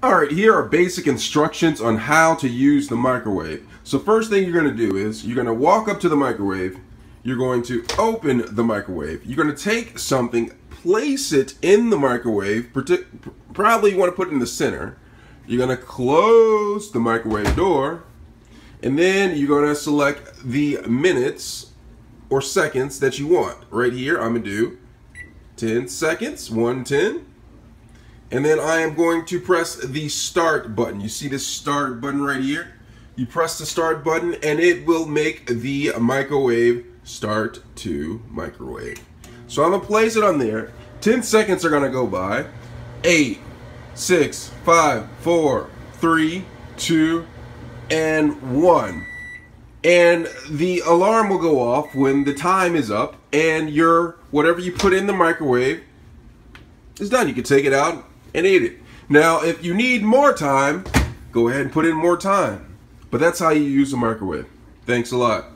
Alright, here are basic instructions on how to use the microwave. So first thing you're going to do is you're going to walk up to the microwave, you're going to open the microwave, you're going to take something, place it in the microwave, probably you want to put it in the center, you're going to close the microwave door, and then you're going to select the minutes or seconds that you want. Right here, I'm going to do 10 seconds, 110. And then I am going to press the start button. You see this start button right here? You press the start button and it will make the microwave start to microwave. So I'm gonna place it on there. 10 seconds are gonna go by. Eight, six, five, four, three, two, and one. And the alarm will go off when the time is up and your whatever you put in the microwave is done. You can take it out and eat it. Now, if you need more time, go ahead and put in more time. But that's how you use the microwave. Thanks a lot.